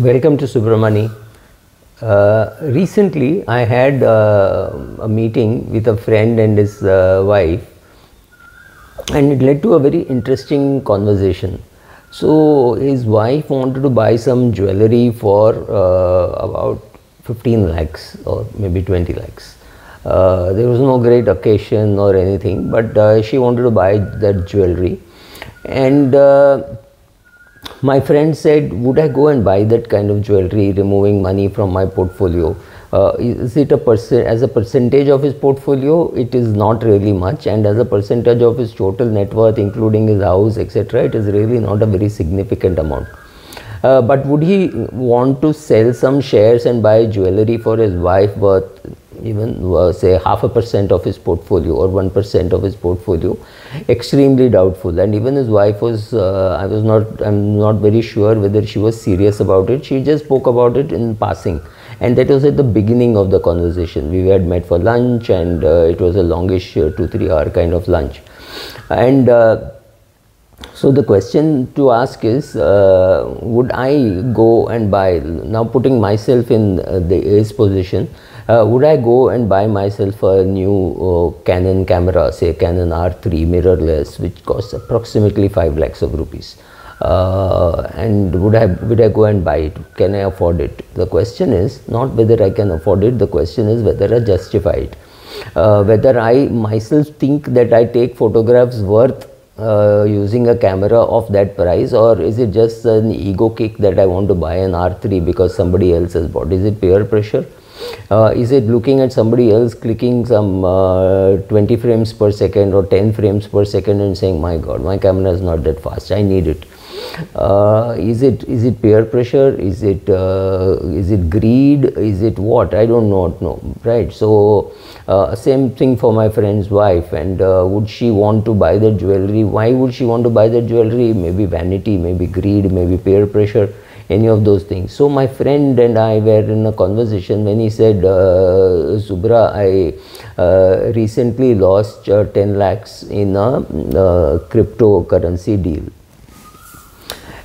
Welcome to Subramoney. Uh, recently, I had uh, a meeting with a friend and his uh, wife, and it led to a very interesting conversation. So, his wife wanted to buy some jewelry for uh, about 15 lakhs or maybe 20 lakhs. Uh, there was no great occasion or anything, but uh, she wanted to buy that jewelry. And my friend said, Would I go and buy that kind of jewelry, removing money from my portfolio? Uh, is it a percent as a percentage of his portfolio? It is not really much, and as a percentage of his total net worth, including his house, etc., it is really not a very significant amount. Uh, but would he want to sell some shares and buy jewelry for his wife worth even uh, say half a percent of his portfolio or one percent of his portfolio extremely doubtful. And even his wife was uh, i was not i'm not very sure whether she was serious about it. She just spoke about it in passing. And that was at the beginning of the conversation. We had met for lunch and uh, it was a longish uh, 2 3 hour kind of lunch. And uh, so the question to ask is, uh, would I go and buy, now putting myself in uh, the his position, uh, would I go and buy myself a new uh, Canon camera, say Canon R3 mirrorless, which costs approximately 5 lakhs of rupees? Uh, and would I would I go and buy it? Can I afford it? The question is not whether I can afford it. The question is whether I justify it. Whether I myself think that I take photographs worth uh, using a camera of that price or is it just an ego kick that I want to buy an R3 because somebody else has bought? Is it peer pressure? Uh, is it looking at somebody else clicking some uh, 20 frames per second or 10 frames per second and saying my god my camera is not that fast. I need it. Uh, is it is it peer pressure? Is it uh, is it greed? Is it what? I don't know no right? So uh, same thing for my friend's wife and uh, would she want to buy that jewelry why would she want to buy that jewelry maybe vanity maybe greed maybe peer pressure any of those things. So my friend and I were in a conversation when he said, uh, Subra, I uh, recently lost uh, 10 lakhs in a uh, cryptocurrency deal.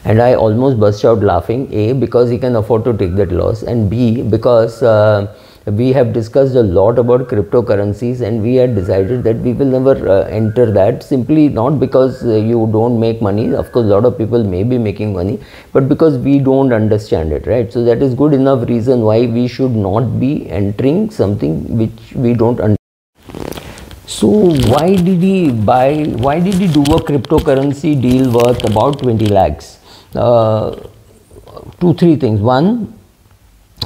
And I almost burst out laughing, A, because he can afford to take that loss, and B, because we have discussed a lot about cryptocurrencies and we had decided that we will never uh, enter that simply not because uh, you don't make money. Of course a lot of people may be making money but because we don't understand it right? So that is good enough reason why we should not be entering something which we don't understand so why did he buy why did he do a cryptocurrency deal worth about 20 lakhs? Uh, two three things. One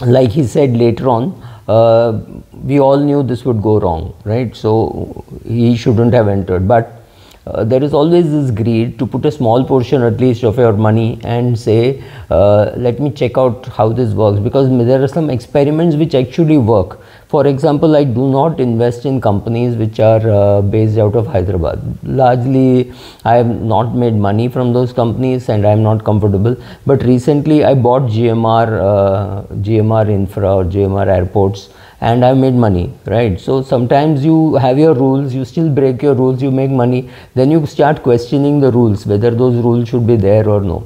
like he said later on uh, we all knew this would go wrong, right? So he shouldn't have entered. But uh, there is always this greed to put a small portion at least of your money and say, uh, let me check out how this works because there are some experiments which actually work. For example, I do not invest in companies which are uh, based out of Hyderabad. Largely, I have not made money from those companies and I am not comfortable. But recently, I bought GMR, uh, GMR Infra or GMR Airports and I made money, right? So sometimes you have your rules, you still break your rules, you make money, then you start questioning the rules, whether those rules should be there or no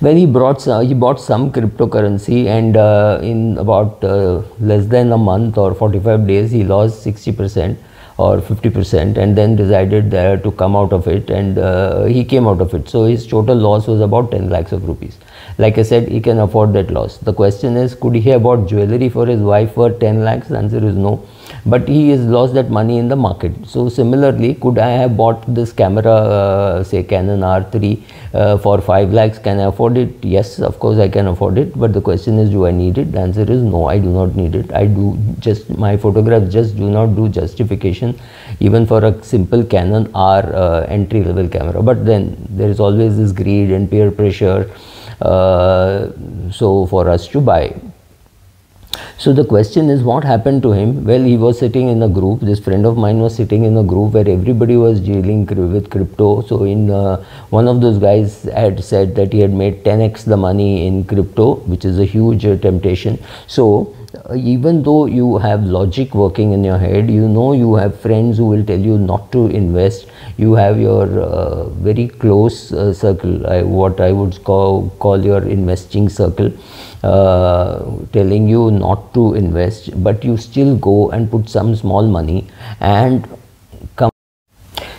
When he brought uh, he bought some cryptocurrency and uh, in about uh, less than a month or 45 days he lost 60 percent or 50 percent and then decided to come out of it and uh, he came out of it. So his total loss was about 10 lakhs of rupees. Like i said he can afford that loss. The question is could he have bought jewelry for his wife for 10 lakhs? The answer is no but he has lost that money in the market. So similarly, could I have bought this camera, uh, say Canon R3 uh, for 5 lakhs? Can I afford it? Yes, of course I can afford it. But the question is, do I need it? The answer is no, I do not need it. I do just, my photographs just do not do justification even for a simple Canon R uh, entry level camera. But then there is always this greed and peer pressure. Uh, so for us to buy so the question is what happened to him? Well, he was sitting in a group. This friend of mine was sitting in a group where everybody was dealing with crypto. So in uh, one of those guys had said that he had made 10x the money in crypto, which is a huge uh, temptation. So uh, even though you have logic working in your head, you know you have friends who will tell you not to invest. You have your uh, very close uh, circle, what I would call, call your investing circle, uh, telling you not to invest, but you still go and put some small money and come.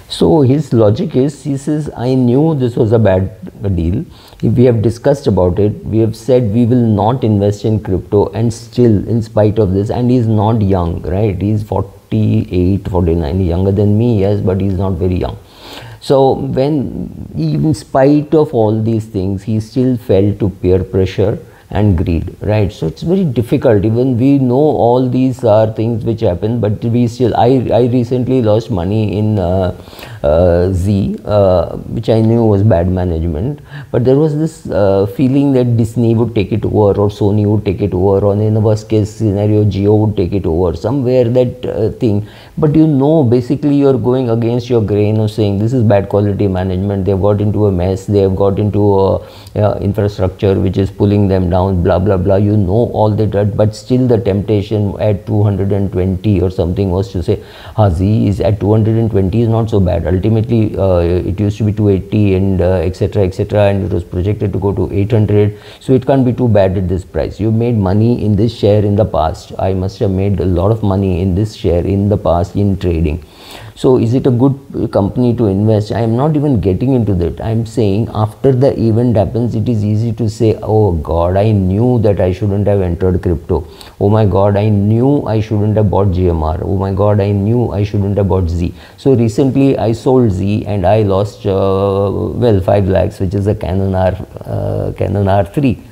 So his logic is, he says, I knew this was a bad deal. We have discussed about it we have said we will not invest in crypto and still in spite of this and he's not young right? He's 48 49 younger than me yes but he's not very young. So when in spite of all these things he still fell to peer pressure and greed right so it's very difficult even we know all these are things which happen but we still i i recently lost money in uh, uh, Zee, uh, which I knew was bad management. But there was this uh, feeling that Disney would take it over, or Sony would take it over, or in the worst case scenario, Jio would take it over. Somewhere that thing. But you know, basically, you're going against your grain of saying this is bad quality management. They've got into a mess. They have got into a infrastructure which is pulling them down. Blah blah blah. You know all the dirt but still the temptation at 220 or something was to say, ah, Zee is at 220 is not so bad ultimately uh, it used to be 280 and etc uh, etc and it was projected to go to 800 so it can't be too bad at this price you made money in this share in the past i must have made a lot of money in this share in the past in trading so is it a good company to invest? I am not even getting into that. I am saying after the event happens, it is easy to say, oh God, I knew that I shouldn't have entered crypto. Oh my God, I knew I shouldn't have bought GMR. Oh my God, I knew I shouldn't have bought Zee. So recently I sold Zee and I lost, uh, well, 5 lakhs, which is a Canon R, uh, Canon R3.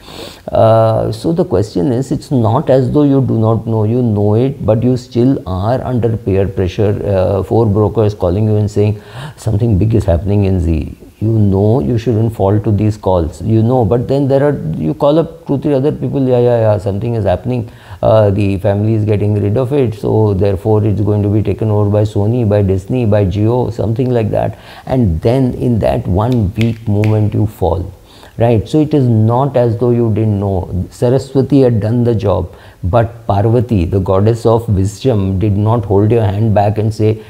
Uh, so the question is, it's not as though you do not know, you know it, but you still are under peer pressure. Uh, four is calling you and saying something big is happening in Zee. You know you shouldn't fall to these calls. You know, but then there are you call up two three other people. Yeah, yeah, yeah. Something is happening. Uh, the family is getting rid of it, so therefore it's going to be taken over by Sony, by Disney, by Jio, something like that. And then in that one weak moment you fall right? So it is not as though you didn't know. Saraswati had done the job but parvati the goddess of wisdom did not hold your hand back and say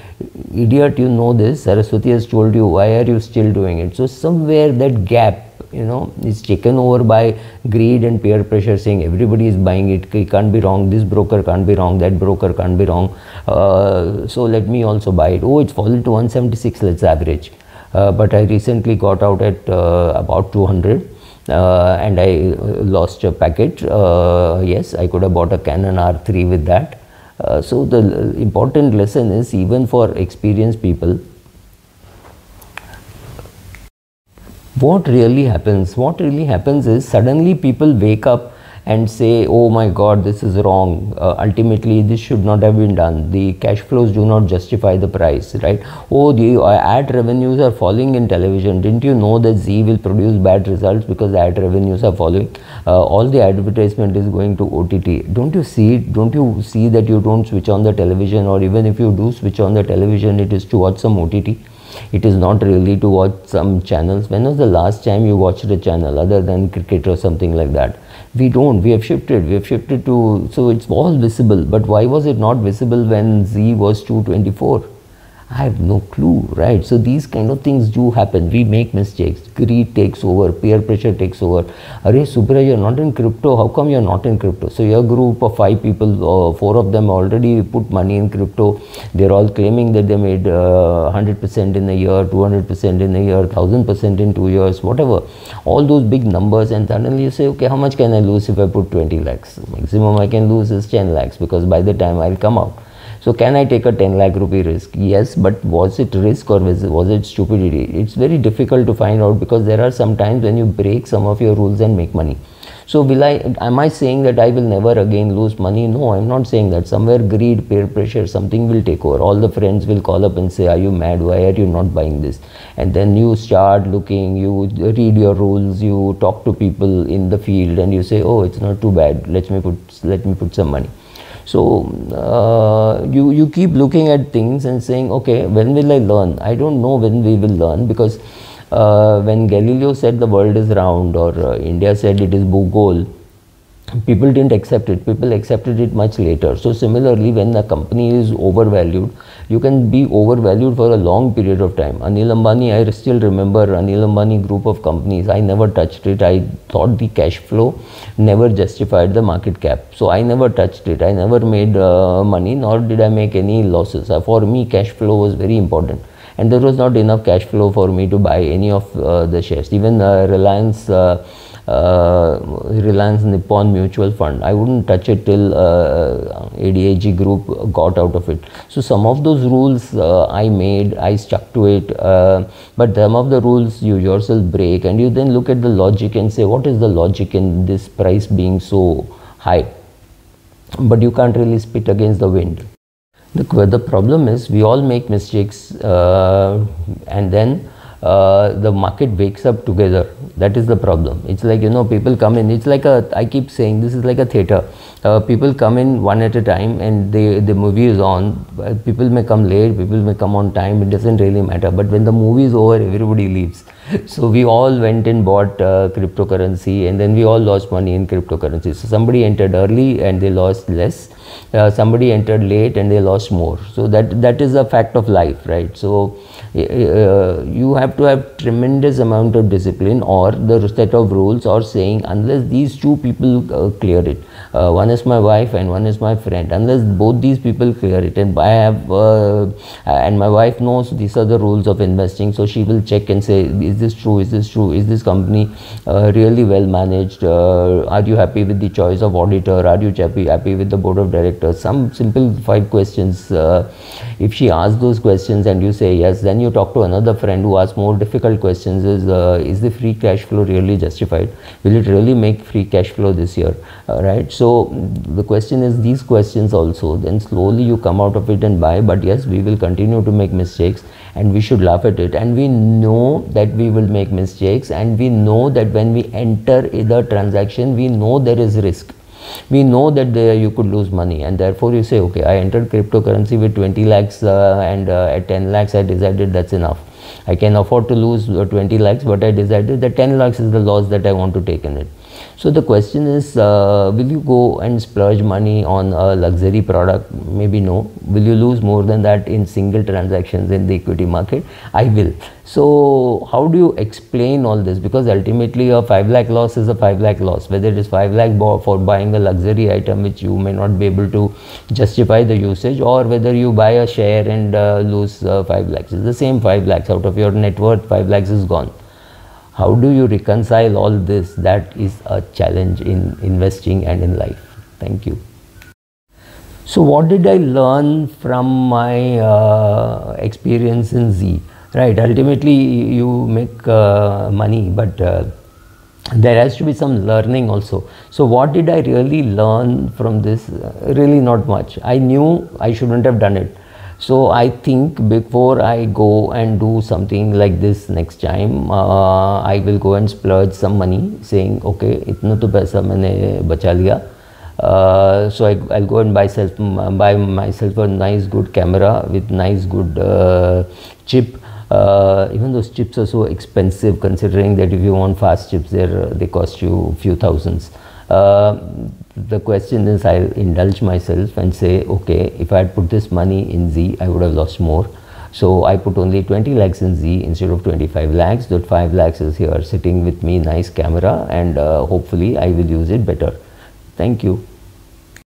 idiot you know this. Saraswati has told you. Why are you still doing it? So somewhere that gap you know is taken over by greed and peer pressure saying everybody is buying it. It can't be wrong. This broker can't be wrong. That broker can't be wrong. Uh, so let me also buy it. Oh it's fallen to 176 let's average but I recently got out at uh, about 200 uh, and I lost a packet. yes, I could have bought a Canon R3 with that. so the important lesson is even for experienced people, what really happens? What really happens is suddenly people wake up and say, oh my God, this is wrong. Uh, ultimately, this should not have been done. The cash flows do not justify the price, right? Oh, the uh, ad revenues are falling in television. Didn't you know that Zee will produce bad results because ad revenues are falling? Uh, all the advertisement is going to OTT. Don't you see it? Don't you see that you don't switch on the television, or even if you do switch on the television, it is to watch some OTT? it is not really to watch some channels when was the last time you watched a channel other than cricket or something like that we don't. We have shifted. We have shifted to so it's all visible. But why was it not visible when Zee was 224 I have no clue, right? So these kind of things do happen. We make mistakes. Greed takes over, peer pressure takes over. Are Subra, you're not in crypto. How come you're not in crypto? So your group of five people, uh, four of them already put money in crypto. They're all claiming that they made uh, 100% in a year, 200% in a year, 1000% in two years, whatever. All those big numbers, and suddenly you say, okay, how much can I lose if I put 20 lakhs? Maximum I can lose is 10 lakhs because by the time I'll come out. So can I take a 10 lakh rupee risk? Yes, but was it risk or was it, was it stupidity? It's very difficult to find out because there are some times when you break some of your rules and make money. So will I, am I saying that I will never again lose money? No, I'm not saying that. Somewhere greed, peer pressure, something will take over. All the friends will call up and say, are you mad? Why are you not buying this? And then you start looking, you read your rules, you talk to people in the field and you say, oh, it's not too bad. Let me put, let me put some money. So uh, you, you keep looking at things and saying, okay, when will I learn? I don't know when we will learn because uh, when Galileo said the world is round or uh, India said it is Bhugol, people didn't accept it people accepted it much later so similarly when a company is overvalued you can be overvalued for a long period of time. Anil ambani i still remember anil ambani group of companies. I never touched it. I thought the cash flow never justified the market cap. So i never touched it. I never made uh, money nor did i make any losses. Uh, for me cash flow was very important. And there was not enough cash flow for me to buy any of uh, the shares. Even uh, reliance uh, uh, Reliance Nippon Mutual Fund. I wouldn't touch it till uh, ADAG Group got out of it. So some of those rules uh, I made, I stuck to it, uh, but some of the rules you yourself break, and you then look at the logic and say, what is the logic in this price being so high? But you can't really spit against the wind. The, the problem is we all make mistakes uh, and then uh, the market wakes up together. That is the problem. It's like, you know, people come in, it's like a, I keep saying this is like a theater. Uh, people come in one at a time and they, the movie is on. Uh, people may come late, people may come on time, it doesn't really matter. But when the movie is over, everybody leaves. So we all went and bought uh, cryptocurrency and then we all lost money in cryptocurrency. So somebody entered early and they lost less. Uh, somebody entered late and they lost more. So that that is a fact of life, right? So uh, you have to have tremendous amount of discipline or the set of rules or saying unless these two people uh, clear it uh, one is my wife and one is my friend. Unless both these people clear it and i have uh, and my wife knows these are the rules of investing so she will check and say is this true? Is this true? Is this company uh, really well managed? Uh, are you happy with the choice of auditor? Are you happy happy with the board of directors? Some simple five questions if she asks those questions and you say yes then you talk to another friend who asks more difficult questions is uh, is the free cash flow really justified? Will it really make free cash flow this year? Uh, right so the question is these questions also. Then slowly you come out of it and buy but yes we will continue to make mistakes and we should laugh at it. And we know that we will make mistakes and we know that when we enter the transaction we know there is risk. We know that there you could lose money. And therefore you say okay i entered cryptocurrency with 20 lakhs uh, and uh, at 10 lakhs i decided that's enough. I can afford to lose uh, 20 lakhs but i decided that 10 lakhs is the loss that i want to take in it so the question is, uh, will you go and splurge money on a luxury product? Maybe no. Will you lose more than that in single transactions in the equity market? I will. So how do you explain all this? Because ultimately a 5 lakh loss is a 5 lakh loss. Whether it is 5 lakh for buying a luxury item which you may not be able to justify the usage or whether you buy a share and uh, lose uh, 5 lakhs. It's the same 5 lakhs out of your net worth 5 lakhs is gone. How do you reconcile all this? That is a challenge in investing and in life. Thank you. So, what did I learn from my uh, experience in Zee? Right, ultimately, you make uh, money, but uh, there has to be some learning also. So, what did I really learn from this? really, not much. I knew I shouldn't have done it so I think before I go and do something like this next time, uh, I will go and splurge some money saying, okay, itna to paisa maine bacha liya. Uh, so I, I'll go and buy, self, buy myself a nice good camera with nice good uh, chip. Uh, even those chips are so expensive considering that if you want fast chips, they cost you few thousands. Uh, the question is I'll indulge myself and say, okay, if I had put this money in Zee, I would have lost more. So I put only 20 lakhs in Zee instead of 25 lakhs. That 5 lakhs is here sitting with me, nice camera, and uh, hopefully I will use it better. Thank you.